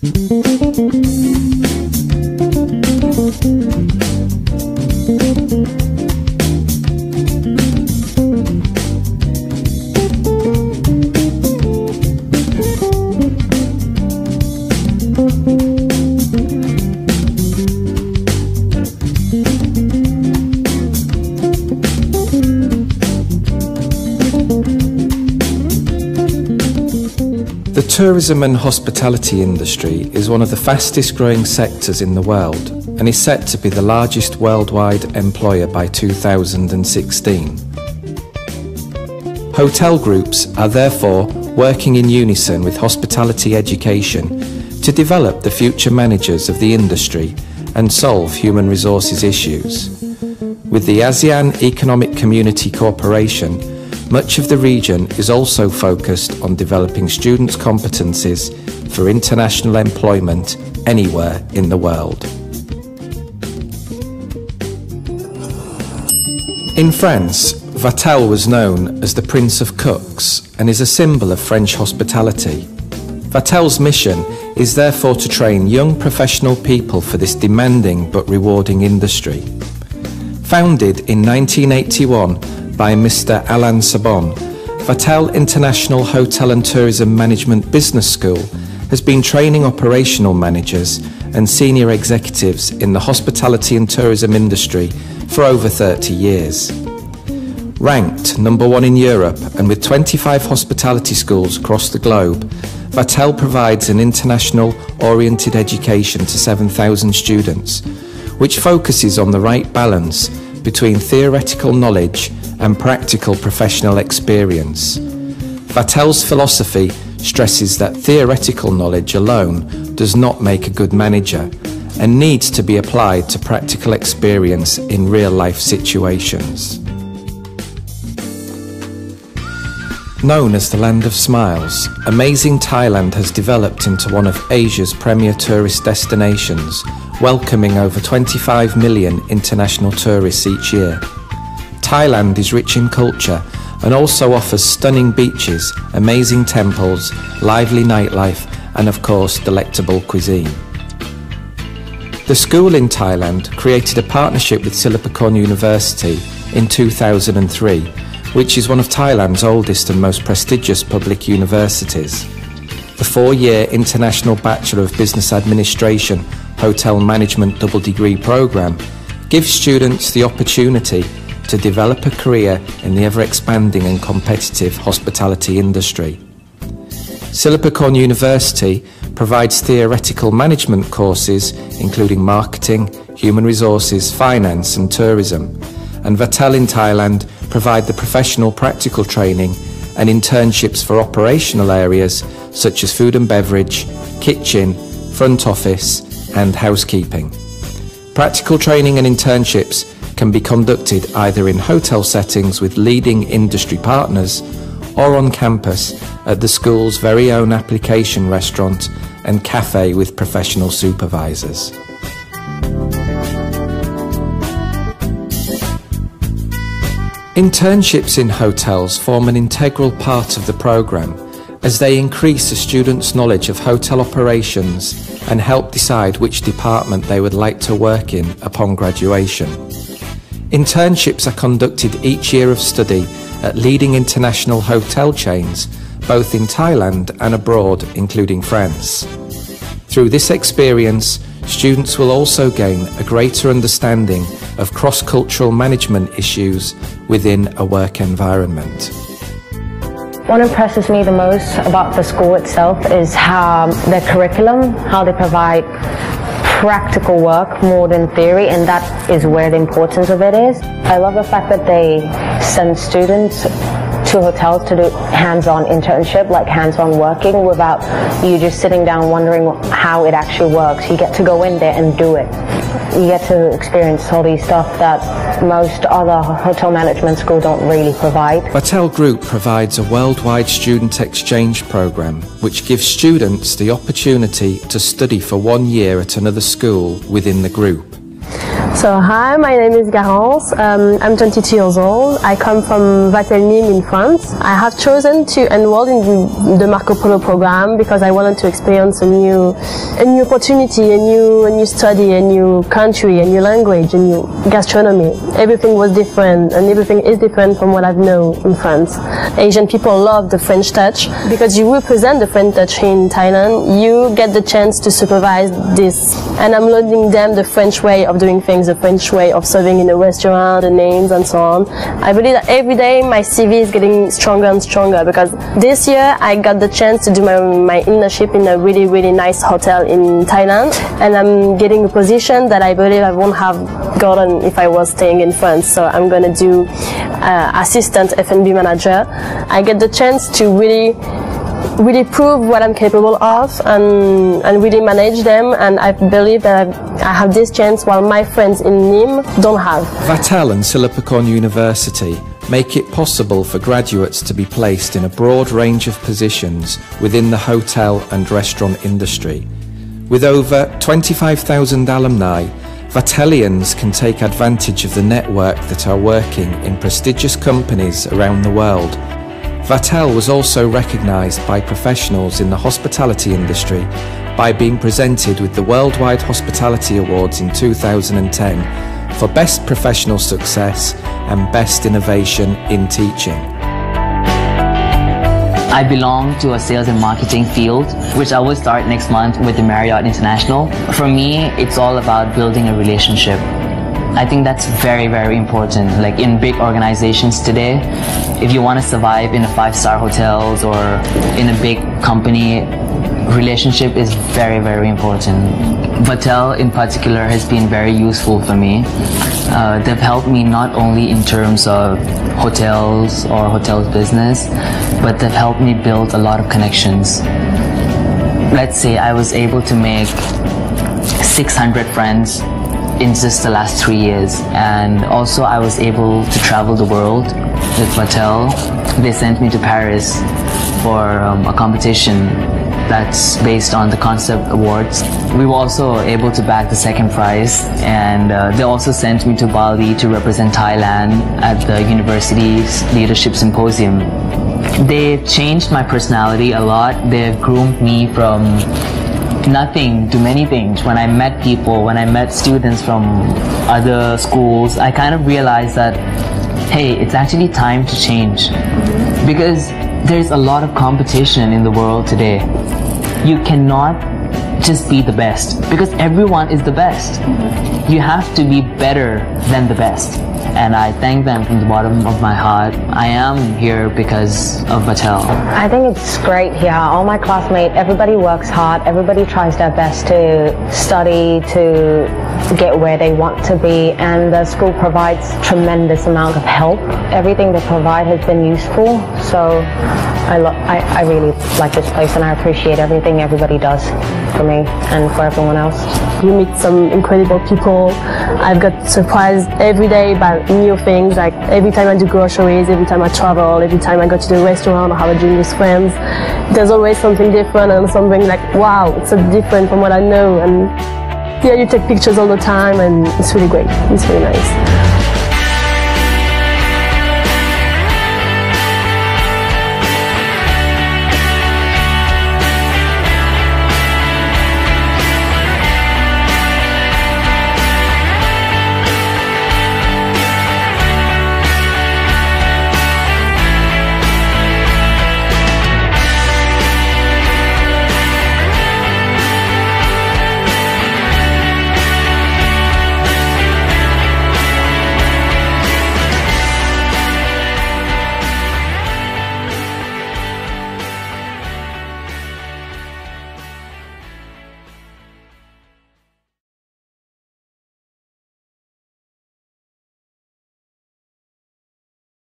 The tourism and hospitality industry is one of the fastest growing sectors in the world and is set to be the largest worldwide employer by 2016. Hotel groups are therefore working in unison with hospitality education to develop the future managers of the industry and solve human resources issues. With the ASEAN Economic Community Corporation, much of the region is also focused on developing students' competencies for international employment anywhere in the world. In France, Vatel was known as the Prince of Cooks and is a symbol of French hospitality. Vatel's mission is therefore to train young professional people for this demanding but rewarding industry. Founded in 1981 by Mr. Alan Sebban, Vatel International Hotel and Tourism Management Business School has been training operational managers and senior executives in the hospitality and tourism industry for over 30 years. Ranked number one in Europe and with 25 hospitality schools across the globe, Vatel provides an international oriented education to 7,000 students, which focuses on the right balance between theoretical knowledge and practical professional experience. Vatel's philosophy stresses that theoretical knowledge alone does not make a good manager and needs to be applied to practical experience in real life situations. Known as the Land of Smiles, amazing Thailand has developed into one of Asia's premier tourist destinations, welcoming over 25 million international tourists each year. Thailand is rich in culture and also offers stunning beaches, amazing temples, lively nightlife, and of course, delectable cuisine. The school in Thailand created a partnership with Silpakorn University in 2003, which is one of Thailand's oldest and most prestigious public universities. The four year International Bachelor of Business Administration Hotel Management double degree programme gives students the opportunity to develop a career in the ever expanding and competitive hospitality industry. Silpakorn University provides theoretical management courses including marketing, human resources, finance, and tourism. And Vatel in Thailand provide the professional practical training and internships for operational areas such as food and beverage, kitchen, front office, and housekeeping. Practical training and internships can be conducted either in hotel settings with leading industry partners or on campus at the school's very own application restaurant and cafe with professional supervisors. Internships in hotels form an integral part of the programme as they increase a student's knowledge of hotel operations and help decide which department they would like to work in upon graduation. Internships are conducted each year of study at leading international hotel chains, both in Thailand and abroad, including France. Through this experience, students will also gain a greater understanding of cross-cultural management issues within a work environment. What impresses me the most about the school itself is how their curriculum, how they provide practical work more than theory, and that is where the importance of it is. I love the fact that they send students to hotels to do hands-on internship, like hands-on working, without you just sitting down wondering how it actually works. You get to go in there and do it. You get to experience all these stuff that most other hotel management schools don't really provide. Vatel Group provides a worldwide student exchange program which gives students the opportunity to study for one year at another school within the group. So hi, my name is Garance. Um, I'm 22 years old. I come from Vatel in France. I have chosen to enroll in the Marco Polo program because I wanted to experience a new, a new opportunity, a new, a new study, a new country, a new language, a new gastronomy. Everything was different, and everything is different from what I've known in France. Asian people love the French touch because you represent the French touch in Thailand. You get the chance to supervise this, and I'm learning them the French way of doing things the French way of serving in a restaurant, the names and so on. I believe that every day my CV is getting stronger and stronger because this year I got the chance to do my, my internship in a really, really nice hotel in Thailand and I'm getting a position that I believe I won't have gotten if I was staying in France. So I'm going to do uh, assistant F&B manager. I get the chance to really really prove what I'm capable of and, and really manage them. And I believe that I have this chance while my friends in Nîmes don't have. Vatel and Silpakorn University make it possible for graduates to be placed in a broad range of positions within the hotel and restaurant industry. With over 25,000 alumni, Vatelians can take advantage of the network that are working in prestigious companies around the world Vatel was also recognised by professionals in the hospitality industry by being presented with the Worldwide Hospitality Awards in 2010 for Best Professional Success and Best Innovation in Teaching. I belong to a sales and marketing field, which I will start next month with the Marriott International. For me, it's all about building a relationship I think that's very, very important. Like in big organizations today, if you want to survive in a five-star hotels or in a big company, relationship is very, very important. Vatel in particular has been very useful for me. Uh, they've helped me not only in terms of hotels or hotels business, but they've helped me build a lot of connections. Let's say I was able to make 600 friends in just the last three years. And also I was able to travel the world with Vatel. They sent me to Paris for um, a competition that's based on the concept awards. We were also able to bag the second prize and uh, they also sent me to Bali to represent Thailand at the university's leadership symposium. They've changed my personality a lot. They've groomed me from nothing to many things. When I met people, when I met students from other schools, I kind of realized that, hey, it's actually time to change. Because there's a lot of competition in the world today. You cannot just be the best because everyone is the best. You have to be better than the best and I thank them from the bottom of my heart. I am here because of Vatel. I think it's great here. All my classmates, everybody works hard. Everybody tries their best to study, to get where they want to be, and the school provides tremendous amount of help. Everything they provide has been useful, so I, I, I really like this place and I appreciate everything everybody does for me and for everyone else. You meet some incredible people. I've got surprised every day by new things. Like every time I do groceries, every time I travel, every time I go to the restaurant or have a drink with friends, there's always something different and something like, wow, it's so different from what I know. And yeah, you take pictures all the time and it's really great. It's really nice.